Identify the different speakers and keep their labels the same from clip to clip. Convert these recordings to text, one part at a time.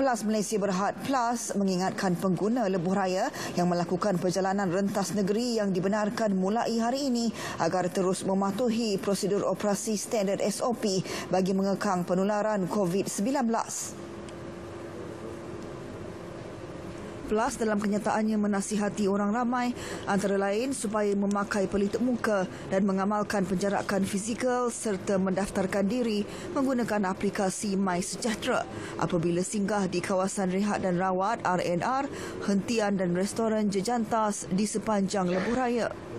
Speaker 1: Plus Malaysia Berhad Plus mengingatkan pengguna lebuh raya yang melakukan perjalanan rentas negeri yang dibenarkan mulai hari ini agar terus mematuhi prosedur operasi standard SOP bagi mengekang penularan COVID-19. Plus dalam kenyataannya menasihati orang ramai antara lain supaya memakai pelitup muka dan mengamalkan penjarakan fizikal serta mendaftarkan diri menggunakan aplikasi My Sejahtera apabila singgah di kawasan rehat dan rawat RNR, hentian dan restoran jejantas di sepanjang lebuh raya.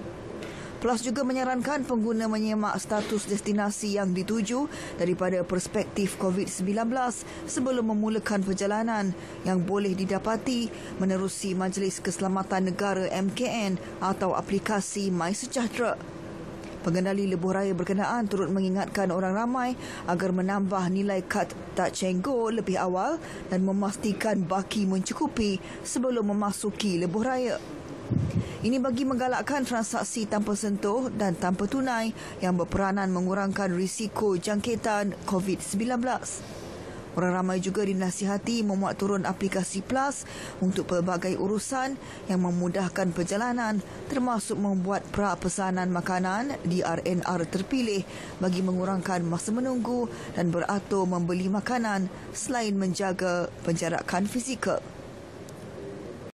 Speaker 1: Plus juga menyarankan pengguna menyemak status destinasi yang dituju daripada perspektif COVID-19 sebelum memulakan perjalanan yang boleh didapati menerusi Majlis Keselamatan Negara MKN atau aplikasi My Sejahtera. Pengendali lebuh raya berkenaan turut mengingatkan orang ramai agar menambah nilai kad tak cenggo lebih awal dan memastikan baki mencukupi sebelum memasuki lebuh raya. Ini bagi menggalakkan transaksi tanpa sentuh dan tanpa tunai yang berperanan mengurangkan risiko jangkitan COVID-19. Orang ramai juga dinasihati memuat turun aplikasi Plus untuk pelbagai urusan yang memudahkan perjalanan termasuk membuat pra pesanan makanan di RNR terpilih bagi mengurangkan masa menunggu dan beratur membeli makanan selain menjaga penjarakan fizikal.